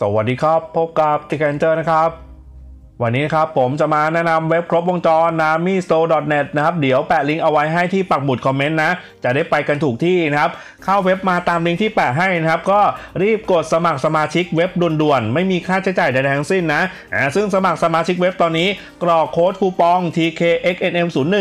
สวัสดีครับ พบกับติกันเจอร์นะครับ วันนี้ครับผมจะมาแนะนำเว็บครบวงจร nami store net นะครับ เดี๋ยวแปะลิงก์เอาไว้ให้ที่ปักหมุดคอมเมนต์นะ จะได้ไปกันถูกที่นะครับ เข้าเว็บมาตามลิงก์ที่แปะให้นะครับ ก็รีบกดสมัครสมาชิกเว็บด่วนๆ ไม่มีค่าใช้จ่ายใดๆทั้งสิ้นนะอ่าซึ่งสมัครสมาชิกเว็บตอนนี้กรอกโค้ดคูปอง TKXNM01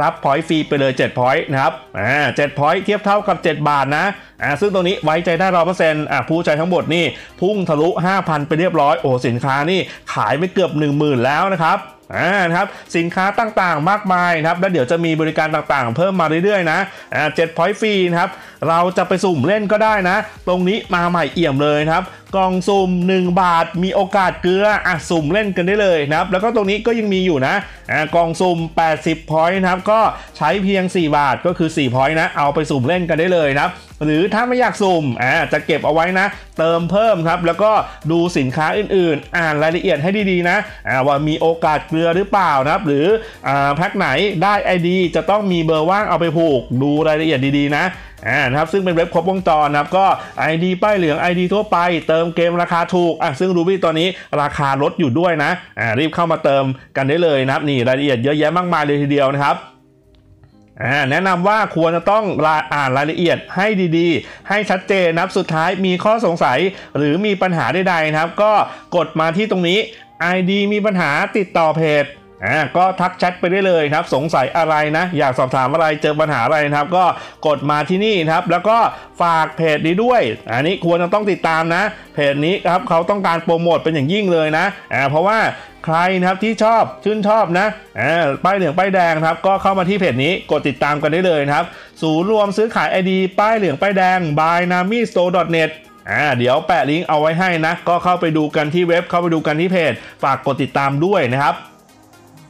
รับ point ฟรีไปเลย7 point นะครับอ่า7 point เทียบเท่ากับ 7 บาทนะอ่าซึ่งตรงนี้ไว้ใจได้ร้อยเปอร์เซ็นต์อ่าผู้ใช้ทั้งหมดนี่พุ่งทะลุ 5,000 ไปเรียบร้อยโอ้สินค้านี่ขายไปเกือบ10,000 แล้วนะครับอ่านะครับสินค้าต่างๆมากมายนะครับแล้วเดี๋ยวจะมีบริการต่างๆ เพิ่มมาเรื่อยๆนะอ่าเจ็ดพอยต์ฟรีนะครับเราจะไปสุ่มเล่นก็ได้นะ ตรงนี้มาใหม่เอี่ยมเลยครับ กล่องสุ่ม 1 บาทมีโอกาสเกลืออะสุ่มเล่นกันได้เลยนะครับ แล้วก็ตรงนี้ก็ยังมีอยู่นะอ่ากล่องสุ่ม 80 พอยต์นะครับ ก็ใช้เพียง 4 บาทก็คือ 4 พอยต์นะ เอาไปสุ่มเล่นกันได้เลยนะครับหรือถ้าไม่อยากสุ่มอ่าจะเก็บเอาไว้นะ เติมเพิ่มครับ แล้วก็ดูสินค้าอื่นๆ อ่านรายละเอียดให้ดีๆนะอ่าว่ามีโอกาสเกลือหรือเปล่านะครับ หรืออ่าแพ็คไหนได้ ID จะต้องมีเบอร์ว่างเอาไปผูก ดูรายละเอียดดีๆนะ อ่านะครับซึ่งเป็นเว็บครบวงจรนะครับก็ ID ป้ายเหลือง ID ทั่วไป เติมเกมราคาถูกอะซึ่ง Ruby ตอนนี้ราคาลดอยู่ด้วยนะอ่ารีบเข้ามาเติมกันได้เลยนะครับนี่รายละเอียดเยอะแยะมากมายเลยทีเดียวนะครับอ่าแนะนำว่าควรจะต้องอ่านรายละเอียดให้ดีๆ ให้ชัดเจนนะครับสุดท้ายมีข้อสงสัยหรือมีปัญหาใดๆนะครับ ก็กดมาที่ตรงนี้ ID มีปัญหาติดต่อเพจ อ่าก็ทักแชทไปได้เลยนะครับ สงสัยอะไรนะ อยากสอบถามอะไรเจอปัญหาอะไรนะครับ ก็กดมาที่นี่นะครับ แล้วก็ฝากเพจนี้ด้วย อันนี้ควรจะต้องติดตามนะ เพจนี้ครับเขาต้องการโปรโมทเป็นอย่างยิ่งเลยนะอ่าเพราะว่าใครนะครับที่ชอบชื่นชอบนะอ่าป้ายเหลืองป้ายแดงครับ ก็เข้ามาที่เพจนี้กดติดตามกันได้เลยนะครับ ศูนย์รวมซื้อขาย ID ป้ายเหลืองป้ายแดง by nami store net อ่าเดี๋ยวแปะลิงก์เอาไว้ให้นะ ก็เข้าไปดูกันที่เว็บเข้าไปดูกันที่เพจ ฝากกดติดตามด้วยนะครับ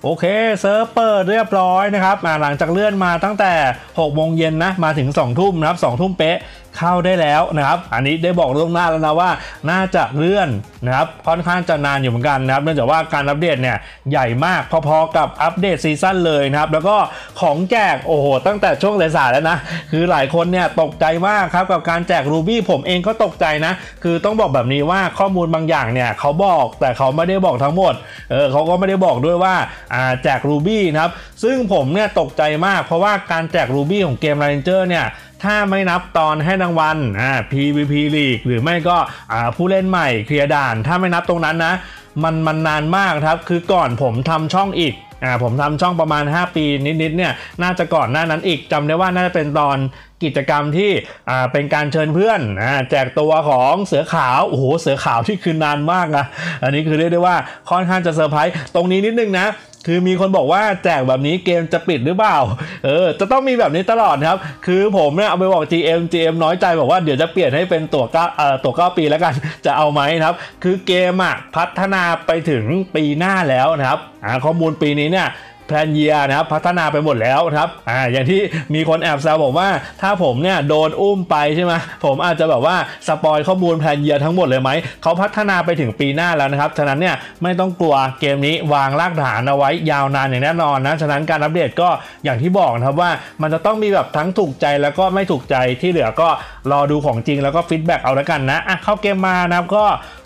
โอเคเซิร์ฟเปิดเรียบร้อยนะครับหลังจากเลื่อนมาตั้งแต่6โมงเย็นนะมาถึง 2 ทุ่มนะครับ2ทุ่มเป๊ะ เข้าได้แล้วนะครับ อันนี้ได้บอกล่วงหน้าแล้วนะว่าน่าจะเลื่อนนะครับค่อนข้างจะนานอยู่เหมือนกันนะครับ เนื่องจากว่าการอัปเดตเนี่ยใหญ่มากพอๆกับอัปเดตซีซั่นเลยนะครับแล้วก็ของแจกโอ้โหตั้งแต่ช่วงสายแล้วนะ คือหลายคนเนี่ยตกใจมากครับกับการแจก ruby ผมเองก็ตกใจนะ คือต้องบอกแบบนี้ว่าข้อมูลบางอย่างเนี่ยเขาบอกแต่เขาไม่ได้บอกทั้งหมดเออเขาก็ไม่ได้บอกด้วยว่าอ่าแจก ruby นะครับซึ่งผมเนี่ยตกใจมากเพราะว่าการแจก ruby ของเกม Ranger เนี่ย ถ้าไม่นับตอนให้รางวัลอ่า PVP League หรือไม่ก็อ่าผู้เล่นใหม่เคลียร์ด่าน ถ้าไม่นับตรงนั้นนะ มันมันนานมากครับ คือก่อนผมทำช่องอีกอ่าผมทำช่องประมาณ 5 ปีนิดๆเนี่ยน่าจะก่อนหน้านั้นอีกจำได้ว่าน่าจะเป็นตอนกิจกรรมที่อ่าเป็นการเชิญเพื่อนอ่าแจกตัวของเสือขาวโอ้โหเสือขาวที่คือนานมากนะอันนี้คือเรียกได้ว่าค่อนข้างจะเซอร์ไพรส์ตรงนี้นิดนึงนะ คือมีคนบอกว่าแจกแบบนี้เกมจะปิดหรือเปล่า เออ จะต้องมีแบบนี้ตลอดครับ คือผมเนี่ยเอาไปบอก GM GM น้อยใจบอกว่าเดี๋ยวจะเปลี่ยนให้เป็นตัวเก้าเอ่อตัว9ปีแล้วกัน จะเอาไหมครับ คือเกมอะพัฒนาไปถึงปีหน้าแล้วนะครับ อ่าข้อมูลปีนี้เนี่ย plan year นะครับพัฒนาไปหมดแล้วนะครับอ่าอย่างที่มีคนแอบแซวบอกว่าถ้าผมเนี่ยโดนอุ้มไปใช่ไหมผมอาจจะแบบว่าสปอยล์ข้อมูล plan year ทั้งหมดเลยไหมเขาพัฒนาไปถึงปีหน้าแล้วนะครับฉะนั้นเนี่ยไม่ต้องกลัวเกมนี้วางรากฐานเอาไว้ยาวนานอย่างแน่นอนนะฉะนั้นการอัปเดตก็อย่างที่บอกนะครับว่ามันจะต้องมีแบบทั้งถูกใจแล้วก็ไม่ถูกใจที่เหลือก็รอดูของจริงแล้วก็ feedback เอาแล้วกันนะอะเข้าเกมมานะครับก็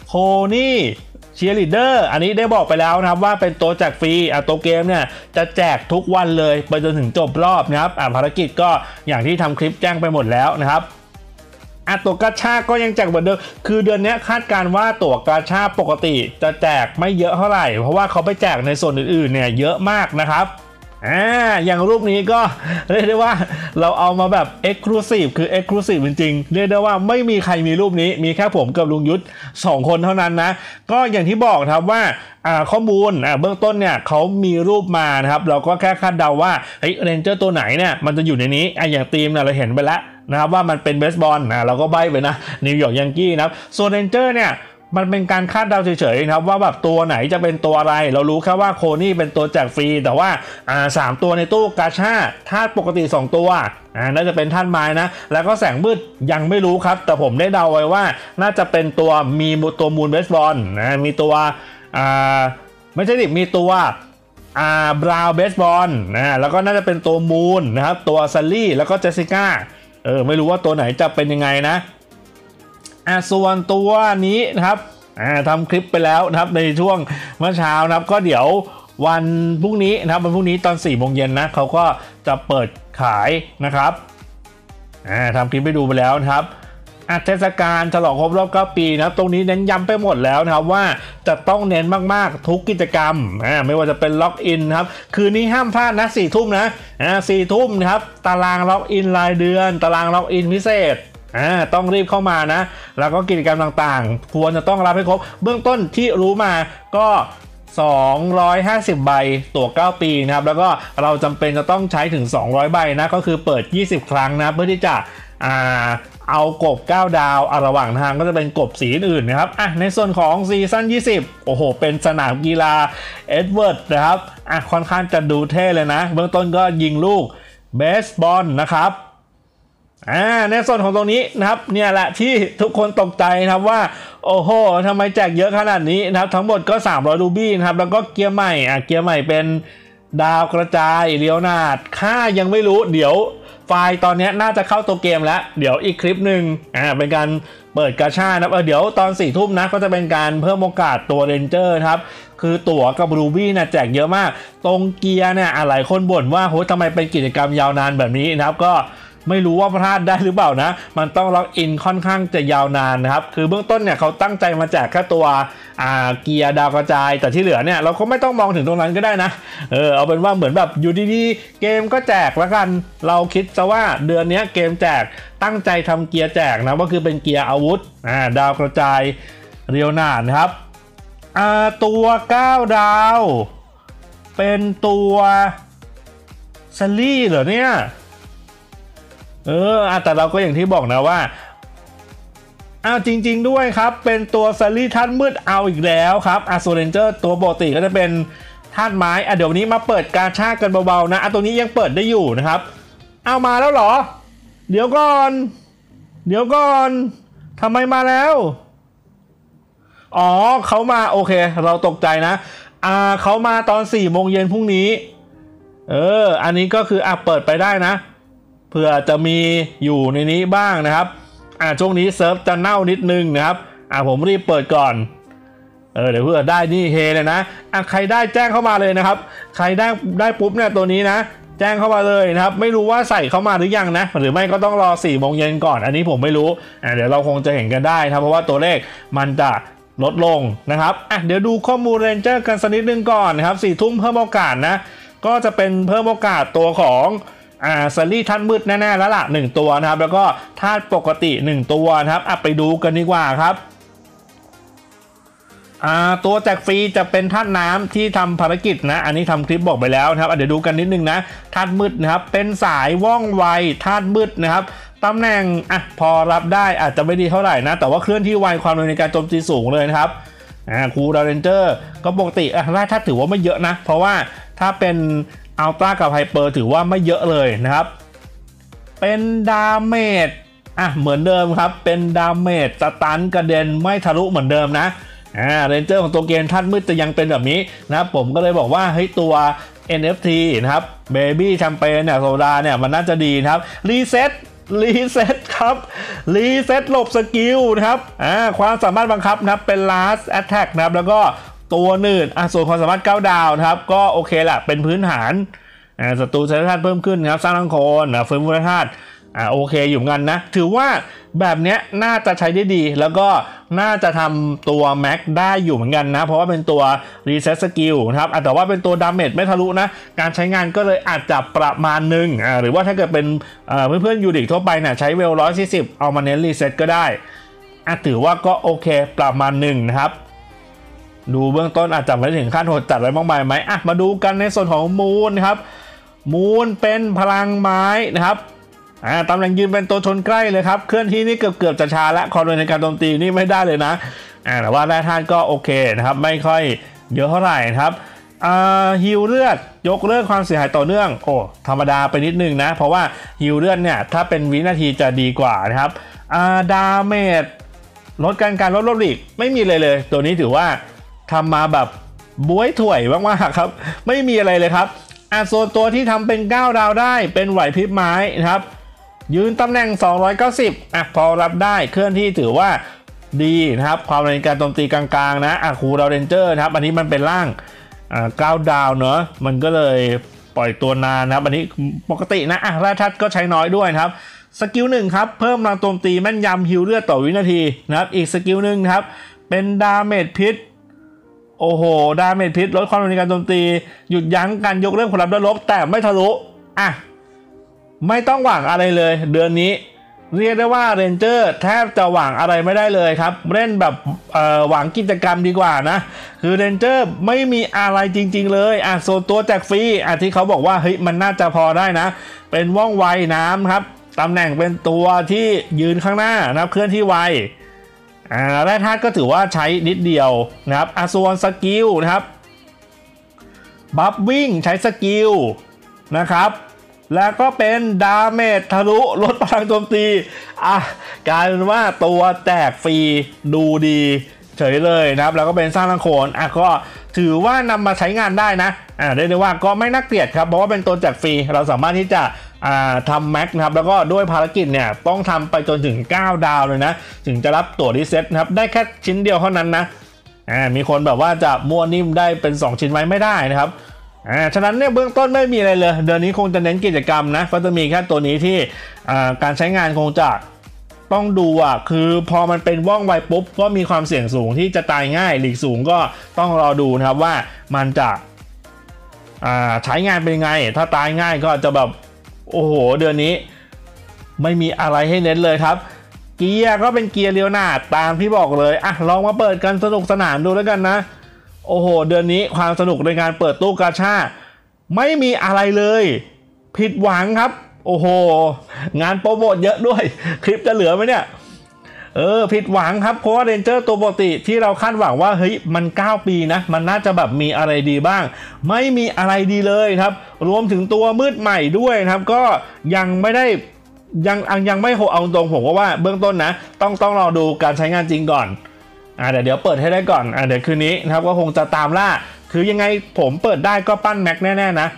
โคนี่ เชียร์ลีดเดอร์อันนี้ได้บอกไปแล้วนะครับว่าเป็นตัวแจกฟรีอะตัวเกมเนี่ยจะแจกทุกวันเลยไปจนถึงจบรอบนะครับอะภารกิจก็อย่างที่ทำคลิปแจ้งไปหมดแล้วนะครับอะตัวกาชาก็ยังแจกเหมือนเดิม คือเดือนนี้คาดการณ์ว่าตัวกาชาปกติจะแจกไม่เยอะเท่าไหร่ เพราะว่าเขาไปแจกในส่วนอื่นๆเนี่ยเยอะมากนะครับ อ่าอย่างรูปนี้ก็เรียกได้ว่าเราเอามาแบบ Exclusive คือ Exclusive จริงๆ เรียกได้ว่าไม่มีใครมีรูปนี้ มีแค่ผมกับลุงยุทธ2 คนเท่านั้นนะ ก็อย่างที่บอกครับว่าข้อมูลเบื้องต้นเนี่ยเขามีรูปมานะครับ เราก็แค่คาดเดาว่าเฮ้ยเรนเจอร์ตัวไหนเนี่ยมันจะอยู่ในนี้อ่าอย่างธีมเนี่ยเราเห็นไปแล้วนะครับว่ามันเป็นเบสบอลนะเราก็ใบ้ไปนะนิวยอร์กยังกี้นะครับส่วนเรนเจอร์เนี่ย มันเป็นการคาดเดาเฉยๆครับว่าแบบตัวไหนจะเป็นตัวอะไร เรารู้แค่ว่าโคนี่เป็นตัวแจกฟรี แต่ว่าอ่าสามตัวในตู้กาชาธาตุปกติ 2 ตัวอ่าน่าจะเป็นธาตุไม้นะ แล้วก็แสงมืดยังไม่รู้ครับ แต่ผมได้เดาไว้ว่าน่าจะเป็นตัวมีตัวมูลเบสบอลนะมีตัวอ่าไม่ใช่ดิมีตัวอ่าบราวเบสบอลนะแล้วก็น่าจะเป็นตัวมูลนะครับตัวซัลลี่แล้วก็เจสสิก้าเออไม่รู้ว่าตัวไหนจะเป็นยังไงนะ อะส่วนตัวนี้นะครับอ่าทำคลิปไปแล้วนะครับในช่วงเมื่อเช้านะครับ ก็เดี๋ยววันพรุ่งนี้นะครับวันพรุ่งนี้ตอน4ี่โมงเย็นนะเขาก็จะเปิดขายนะครับอ่าทำคลิปไปดูไปแล้วนะครับอาเทศกาลฉลองครบรอบ9ปีนะครับ ตรงนี้เน้นย้ำไปหมดแล้วนะครับว่าจะต้องเน้นมากๆทุกกิจกรรมอ่าไม่ว่าจะเป็นล็อกอินครับ คืนนี้ห้ามพลาดนะสี่ทุ่มนะอ่าสี่ทุ่มนะครับ ตารางล็อกอินรายเดือน ตารางล็อกอินพิเศษ อ่าต้องรีบเข้ามานะ แล้วก็กิจกรรมต่างๆ ควรจะต้องรับให้ครบ เบื้องต้นที่รู้มาก็ 250 ใบตั๋ว 9 ปีนะครับ แล้วก็เราจำเป็นจะต้องใช้ถึง 200 ใบนะ ก็คือเปิด 20 ครั้งนะเพื่อที่จะอ่าเอากบ 9 ดาวอะระหว่างทางก็จะเป็นกบสีอื่นนะครับ อะ ในส่วนของซีซั่น 20 โอ้โห เป็นสนามกีฬาเอ็ดเวิร์ดนะครับ อะ ค่อนข้างจะดูเท่เลยนะ เบื้องต้นก็ยิงลูกเบสบอลนะครับ อ่าในส่วนของตรงนี้นะครับเนี่ยแหละที่ทุกคนตกใจนะครับว่าโอ้โหทำไมแจกเยอะขนาดนี้นะครับ ทั้งหมดก็ 300 ruby นะครับ แล้วก็เกียร์ใหม่อะเกียร์ใหม่เป็นดาวกระจายเลียวนาร์ดค่ายังไม่รู้เดี๋ยวไฟล์ตอนนี้น่าจะเข้าตัวเกมแล้ว เดี๋ยวอีกคลิปหนึ่งอ่าเป็นการเปิดกาชานะเออเดี๋ยวตอนสี่ทุ่มนะก็จะเป็นการเพิ่มโอกาสตัวเรนเจอร์ครับ คือตั๋วกับ ruby นะแจกเยอะมาก ตรงเกียร์เนี่ยหลายคนบ่นว่าโหทำไมเป็นกิจกรรมยาวนานแบบนี้นะครับก็ ไม่รู้ว่าพลาดได้หรือเปล่านะ มันต้องล็อกอินค่อนข้างจะยาวนานนะครับ คือเบื้องต้นเนี่ยเขาตั้งใจมาแจกแค่ตัวเกียร์ดาวกระจาย แต่ที่เหลือเนี่ยเราก็ไม่ต้องมองถึงตรงนั้นก็ได้นะ เออเอาเป็นว่าเหมือนแบบอยู่ดีๆเกมก็แจกแล้วกัน เราคิดซะว่าเดือนนี้เกมแจกตั้งใจทำเกียร์แจกนะก็คือเป็นเกียร์อาวุธอ่าดาวกระจายเรียวนานครับอ่าตัว 9 ดาว เป็นตัวซัลลี่เหรอเนี่ย เออแต่เราก็อย่างที่บอกนะว่าอ้าวจริง ๆ ด้วยครับ เป็นตัวซัลลี่ธาตุมืดเอาอีกแล้วครับอาโซเรนเจอร์ตัวปกติก็จะเป็นธาตุไม้อะเดี๋ยววันนี้มาเปิดกาชากันเบาๆนะอะตัวนี้ยังเปิดได้อยู่นะครับ เอามาแล้วเหรอ เดี๋ยวก่อน เดี๋ยวก่อนทำไมมาแล้ว อ๋อเขามาโอเค เราตกใจนะ อ่าเขามาตอน4ี่โมงเย็นพรุ่งนี้ เออ อันนี้ก็คืออะเปิดไปได้นะ เผื่อจะมีอยู่ในนี้บ้างนะครับอ่าช่วงนี้เซิร์ฟจะเน่านิดนึงนะครับอ่าผมรีบเปิดก่อนเออเดี๋ยวเพื่อได้นี่เฮเลยนะอะใครได้แจ้งเข้ามาเลยนะครับ ใครได้ได้ปุ๊บเนี่ยตัวนี้นะ แจ้งเข้ามาเลยนะครับ ไม่รู้ว่าใส่เข้ามาหรือยังนะ หรือไม่ก็ต้องรอ4ี่โมงเย็นก่อน อันนี้ผมไม่รู้อ่าเดี๋ยวเราคงจะเห็นกันได้ครับเพราะว่าตัวเลขมันจะลดลงนะครับอะเดี๋ยวดูข้อมูลเรนเจอร์กันสักนิดนึงก่อนนะครับสี่ทุ่มเพิ่มโอกาสนะ ก็จะเป็นเพิ่มโอกาสตัวของ อ่าซัลลี่ธาตุมืดแน่ๆแล้วล่ะ 1 ตัวนะครับ แล้วก็ธาตุปกติ 1 ตัวนะครับอะไปดูกันดีกว่าครับอ่าตัวแจกฟรีจะเป็นธาตุน้ำที่ทำภารกิจนะ อันนี้ทำคลิปบอกไปแล้วนะครับเดี๋ยวดูกันนิดนึงนะธาตุมืดนะครับ เป็นสายว่องไวธาตุมืดนะครับตำแหน่งอะพอรับได้อาจจะไม่ดีเท่าไหร่นะ แต่ว่าเคลื่อนที่ไวความเร็วในการโจมตีสูงเลยนะครับอ่า cooldown เรนเจอร์ก็ปกติอะแร่าถือว่าไม่เยอะนะ เพราะว่าถ้าเป็น Ultra กับ Hyper ถือว่าไม่เยอะเลยนะครับ เป็น damage อะเหมือนเดิมครับ เป็น damage stun กระเด็นไม่ทะลุเหมือนเดิมนะอ่าเรนเจอร์ของตัวเกมธาตุมืดจะยังเป็นแบบนี้นะผมก็เลยบอกว่าเฮ้ยตัว NFT นะครับเบบี้แชมเปญเนี่ยโซดาเนี่ยมันน่าจะดีนะครับ reset reset ครับ reset หลบ skill นะครับอ่าความสามารถบังคับนะครับเป็น last attack นะครับแล้วก็ ตัวอื่นอะส่วนความสามารถ 9 ดาวนะครับ ก็โอเคแหละเป็นพื้นฐานอ่าศัตรูใช้ธาตุเพิ่มขึ้นครับ สร้างทังโคนนะฟื้นฟูธาตุอ่าโอเคอยู่กันนะ ถือว่าแบบเนี้ยน่าจะใช้ได้ดี แล้วก็น่าจะทำตัว max ได้อยู่เหมือนกันนะ เพราะว่าเป็นตัวreset skill นะครับแต่ว่าเป็นตัว damage ไม่ทะลุนะ การใช้งานก็เลยอาจจะประมาณหนึ่งอ่าหรือว่าถ้าเกิดเป็นเพื่อนๆยูดิกทั่วไปเนี่ยใช้เวลร้อยสี่สิบเอามาเน้น reset ก็ได้อะถือว่าก็โอเคประมาณหนึ่งนะครับ ดูเบื้องต้นอาจจะไม่ถึงขั้นโหดจัดอะไรมากมายไหมอะมาดูกันในส่วนของมูนครับ มูนเป็นพลังไม้นะครับอ่าตำแหน่งยืนเป็นตัวชนใกล้เลยครับ เคลื่อนที่นี่เกือบเกือบจะช้าและ control ในการโจมตีนี่ไม่ได้เลยนะอ่าแต่ว่าแร่ธาตุก็โอเคนะครับ ไม่ค่อยเยอะเท่าไหร่นะครับอ่าฮิวเลือดยกเลิกความเสียหายต่อเนื่อง โอ้ธรรมดาไปนิดนึงนะ เพราะว่าฮิวเลือดเนี่ยถ้าเป็นวินาทีจะดีกว่านะครับอ่า damage ลดการการลดลบหลีกไม่มีเลยเลย ตัวนี้ถือว่า ทำมาแบบบวยถ่วยมากๆครับ ไม่มีอะไรเลยครับอะส่วนตัวที่ทำเป็น 9 ดาวได้เป็นไหวพริบไม้นะครับ ยืนตำแหน่ง 290อะพอรับได้เคลื่อนที่ถือว่าดีนะครับ ความแรงการโจมตีกลางๆ นะอะ cooldown Ranger นะครับ อันนี้มันเป็นร่างอ่าเก้าดาวเนอะมันก็เลยปล่อยตัวนานนะครับ อันนี้ปกตินะอะแร่ธาตุก็ใช้น้อยด้วยนะครับ skill หนึ่งครับ เพิ่มพลังโจมตีแม่นยำฮิวเลือดต่อวินาทีนะครับ อีก skill หนึ่งครับ เป็น damage พิษ โอ้โห damage พิษลดความรุนแรงการโจมตี หยุดยั้งการยกเลิกผลลัพธ์ด้านลบ แต่ไม่ทะลุ อะ ไม่ต้องหวังอะไรเลย เดือนนี้ เรียกได้ว่า Ranger แทบจะหวังอะไรไม่ได้เลยครับ เล่นแบบหวังกิจกรรมดีกว่านะ คือ Ranger ไม่มีอะไรจริง ๆ เลยอะส่วนตัวแจกฟรีอะที่เขาบอกว่าเฮ้ยมันน่าจะพอได้นะ เป็นว่องไวน้ำครับตำแหน่งเป็นตัวที่ยืนข้างหน้านะครับเคลื่อนที่ไว อ่าแร่ธาตุก็ถือว่าใช้นิดเดียวนะครับอ่าส่วน skill นะครับbuff วิ่งใช้ skill นะครับ แล้วก็เป็น damage ทะลุลดพลังโจมตีอะกลายเป็นว่าตัวแจกฟรีดูดีเฉยเลยนะครับแล้วก็เป็นสร้างลังโคนอะก็ถือว่านำมาใช้งานได้นะอ่าเรียกได้ว่าก็ไม่น่าเกลียดครับเพราะว่าเป็นตัวแจกฟรีเราสามารถที่จะ ทำ max นะครับแล้วก็ด้วยภารกิจเนี่ยต้องทำไปจนถึง 9 ดาวเลยนะ ถึงจะรับตั๋ว reset นะครับได้แค่ชิ้นเดียวเท่านั้นนะมีคนแบบว่าจะมั่วนิ่มได้เป็น 2 ชิ้นไว้ไม่ได้นะครับอ่าฉะนั้นเนี่ยเบื้องต้นไม่มีอะไรเลย เดือนนี้คงจะเน้นกิจกรรมนะก็จะมีแค่ตัวนี้ที่การใช้งานคงจะต้องดูอะคือพอมันเป็นว่องไวปุ๊บก็มีความเสี่ยงสูงที่จะตายง่ายหลีกสูงก็ต้องรอดูนะครับว่ามันจะใช้งานเป็นไง ถ้าตายง่ายก็จะแบบ โอ้โห เดือนนี้ไม่มีอะไรให้เน้นเลยครับ เกียร์ก็เป็นเกียร์เลียวนาตามที่บอกเลยอะลองมาเปิดกันสนุกสนานดูแล้วกันนะ โอ้โห เดือนนี้ความสนุกในการเปิดตู้กาชาไม่มีอะไรเลย ผิดหวังครับ โอ้โห งานโปรโมทเยอะด้วย คลิปจะเหลือไหมเนี่ย เออผิดหวังครับเพราะว่าเรนเจอร์ตัวปกติที่เราคาดหวังว่าเฮ้ยมัน 9 ปีนะ มันน่าจะแบบมีอะไรดีบ้าง ไม่มีอะไรดีเลยครับ รวมถึงตัวมืดใหม่ด้วยครับ ก็ยังไม่ได้ยังยังไม่เอาตรงผมก็ว่าเบื้องต้นนะ ต้องต้องรอดูการใช้งานจริงก่อนอ่าเดี๋ยวเดี๋ยวเปิดให้ได้ก่อนอ่าเดี๋ยวคืนนี้นะครับก็คงจะตามล่า คือยังไงผมเปิดได้ก็ปั้น max แน่ๆนะ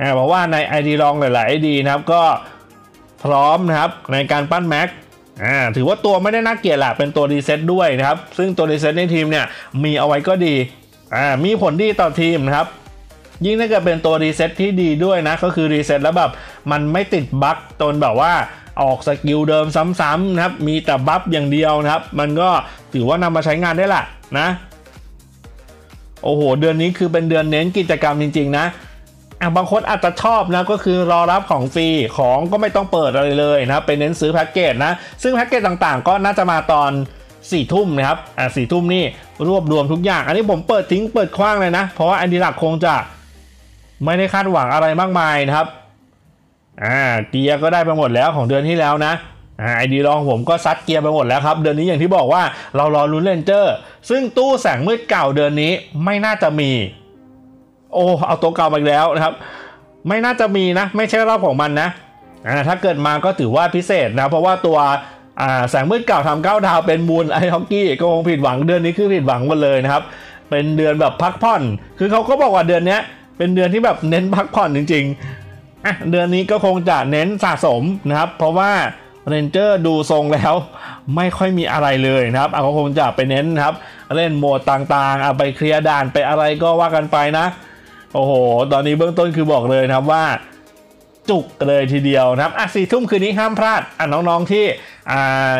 อ่าเพราะว่าใน ID ลองหลายๆ ID นะครับก็พร้อมนะครับในการปั้น max อ่าถือว่าตัวไม่ได้น่าเกลียดแหละเป็นตัว reset ด้วยนะครับ ซึ่งตัว reset ในทีมเนี่ยมีเอาไว้ก็ดีอ่ามีผลดีต่อทีมนะครับ ยิ่งถ้าเกิดเป็นตัว reset ที่ดีด้วยนะ ก็คือ reset แล้วแบบมันไม่ติด bug จนแบบว่าออก skill เดิมซ้ำๆนะครับ มีแต่ buff อย่างเดียวนะครับ มันก็ถือว่านำมาใช้งานได้ละนะ โอ้โห เดือนนี้คือเป็นเดือนเน้นกิจกรรมจริง ๆ นะ อะบางคนอาจจะชอบนะก็คือรอรับของฟรีของก็ไม่ต้องเปิดอะไรเลยนะไปเน้นซื้อแพ็กเกจนะซึ่งแพ็กเกจต่างๆ ก็น่าจะมาตอนสี่ทุ่มนะครับอะสี่ทุ่มนี่รวบรวมทุกอย่าง อันนี้ผมเปิดทิ้งเปิดขว้างเลยนะ เพราะว่า ID หลักคงจะไม่ได้คาดหวังอะไรมากมายนะครับอ่าเกียร์ก็ได้ไปหมดแล้วของเดือนที่แล้วนะอ่า ID ลองผมก็ซัดเกียร์ไปหมดแล้วครับ เดือนนี้อย่างที่บอกว่าเรารอลุ้น Ranger ซึ่งตู้แสงมืดเก่าเดือนนี้ไม่น่าจะมี โอ้เอาตัวเก่ามาอีกแล้วนะครับ ไม่น่าจะมีนะ ไม่ใช่รอบของมันนะอ่าถ้าเกิดมาก็ถือว่าพิเศษนะ เพราะว่าตัวอ่าแสงมืดเก่าทำเก้าดาวเป็นมูลไอฮอกกี้ก็คงผิดหวังเดือนนี้คือผิดหวังหมดเลยนะครับ เป็นเดือนแบบพักผ่อน คือเขาก็บอกว่าเดือนนี้เป็นเดือนที่แบบเน้นพักผ่อนจริงๆอะเดือนนี้ก็คงจะเน้นสะสมนะครับ เพราะว่า Ranger ดูทรงแล้ว ไม่ค่อยมีอะไรเลยนะครับเอาคงจะไปเน้นนะครับ เล่นโหมดต่างๆเอาไปเคลียร์ด่านไปอะไรก็ว่ากันไปนะ โอ้โห ตอนนี้เบื้องต้นคือบอกเลยนะครับว่าจุกเลยทีเดียวนะครับอะสี่ทุ่มคืนนี้ห้ามพลาดอะน้องๆที่อ่า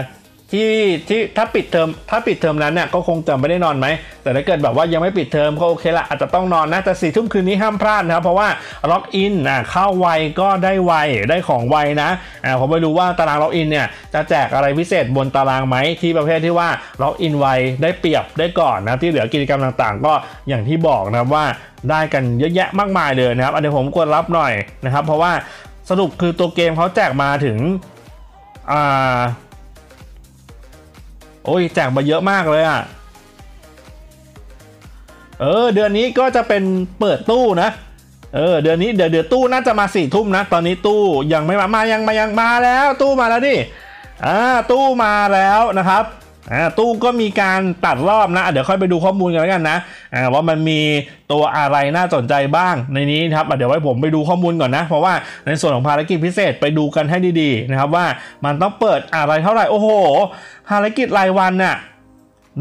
ที่ที่ถ้าปิดเทอมถ้าปิดเทอมนั้นเนี่ยก็คงจะไม่ได้นอนไหม แต่ถ้าเกิดแบบว่ายังไม่ปิดเทอมก็โอเคละอาจจะต้องนอนนะแต่สี่ทุ่มคืนนี้ห้ามพลาดนะครับเพราะว่าล็อกอินอะเข้าไวก็ได้ไวได้ของไวนะอ่าผมไม่รู้ว่าตารางล็อกอินเนี่ยจะแจกอะไรพิเศษบนตารางไหมที่ประเภทที่ว่าล็อกอินไวได้เปรียบได้ก่อนนะที่เหลือกิจกรรมต่างๆ ก็อย่างที่บอกนะครับว่าได้กันเยอะแยะมากมายเลยนะครับอันนี้ผมกดรับหน่อยนะครับเพราะว่าสรุปคือตัวเกมเขาแจกมาถึงอ่า โอ้ยแจกมาเยอะมากเลยอะ เออ เดือนนี้ก็จะเป็นเปิดตู้นะ เออ เดือนนี้เดี๋ยวเดี๋ยวตู้น่าจะมาสี่ทุ่มนะ ตอนนี้ตู้ยังไม่มา มายังมายังมาแล้ว ตู้มาแล้วดิ อ่า ตู้มาแล้วนะครับ อ่าตู้ก็มีการตัดรอบนะ เดี๋ยวค่อยไปดูข้อมูลกันแล้วกันนะอ่าว่ามันมีตัวอะไรน่าสนใจบ้างในนี้นะครับเดี๋ยวไว้ผมไปดูข้อมูลก่อนนะ เพราะว่าในส่วนของภารกิจพิเศษไปดูกันให้ดีๆนะครับว่ามันต้องเปิดอะไรเท่าไหร่ โอ้โห ภารกิจรายวันน่ะ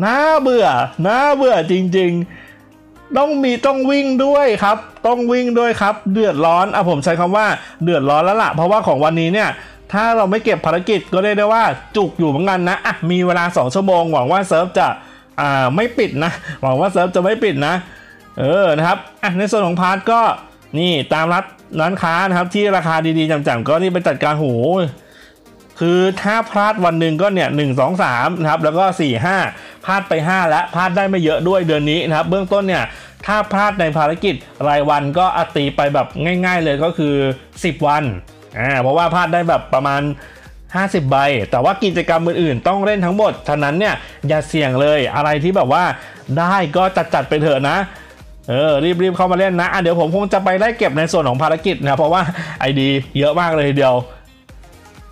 น่าเบื่อน่าเบื่อจริง ๆ ต้องมีต้องวิ่งด้วยครับ ต้องวิ่งด้วยครับ เดือดร้อนอะผมใช้คำว่าเดือดร้อนแล้วล่ะ เพราะว่าของวันนี้เนี่ย ถ้าเราไม่เก็บภารกิจก็เรียกได้ว่าจุกอยู่เหมือนกันนะอะมีเวลา 2 ชั่วโมง หวังว่าเซิร์ฟจะอ่าไม่ปิดนะ หวังว่าเซิร์ฟจะไม่ปิดนะ เออนะครับอะในส่วนของพาร์ทก็นี่ตามรัดร้านค้านะครับที่ราคาดีๆจำๆก็นี่ไปจัดการโหคือถ้าพลาดวันหนึ่งก็เนี่ยหนึ่งสองสามนะครับแล้วก็4ี่ห้าพลาดไป 5 แล้วพลาดได้ไม่เยอะด้วยเดือนนี้นะครับ เบื้องต้นเนี่ยถ้าพลาดในภารกิจรายวันก็อตีไปแบบง่าย ๆ เลยก็คือ 10 วัน อ่าเพราะว่าพลาดได้แบบประมาณ 50 ใบ แต่ว่ากิจกรรมอื่นๆ ต้องเล่นทั้งหมดฉะนั้นเนี่ยอย่าเสี่ยงเลยอะไรที่แบบว่าได้ก็จัดๆไปเถอะนะเออรีบๆเข้ามาเล่นนะอะเดี๋ยวผมคงจะไปไล่เก็บในส่วนของภารกิจนะเพราะว่าไอดีเยอะมากเลยทีเดียว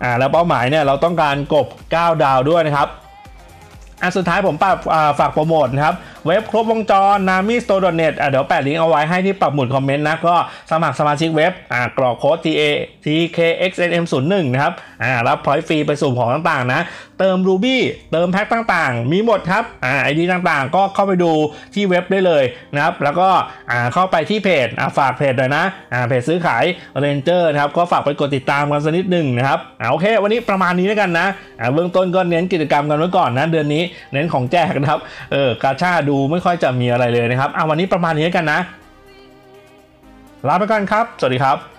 อ่าแล้วเป้าหมายเนี่ยเราต้องการกบ 9 ดาวด้วยนะครับอันสุดท้ายผมฝากฝากโปรโมทนะครับ เว็บครบวงจร nami store net เดี๋ยวแปะลิงก์เอาไว้ให้ที่ปักหมุดคอมเมนต์นะก็สมัครสมาชิกเว็บกรอก code TA TKXNM01 นะครับรับ point ฟรีไปสุ่มของต่างๆนะ เติม Ruby เติมแพ็คต่างๆ มีหมดครับ ID ต่างๆ ก็เข้าไปดูที่เว็บได้เลยนะครับ แล้วก็เข้าไปที่เพจฝากเพจหน่อยนะเพจซื้อขาย Ranger นะครับ ก็ฝากไปกดติดตามกันสักนิดหนึ่งนะครับอ่ะโอเค วันนี้ประมาณนี้แล้วกันนะเบื้องต้นก็เน้นกิจกรรมกันไว้ก่อนนะ เดือนนี้เน้นของแจกนะครับเออกาชาดูไม่ค่อยจะมีอะไรเลยนะครับอ่าวันนี้ประมาณนี้กันนะลาไปก่อนครับ สวัสดีครับ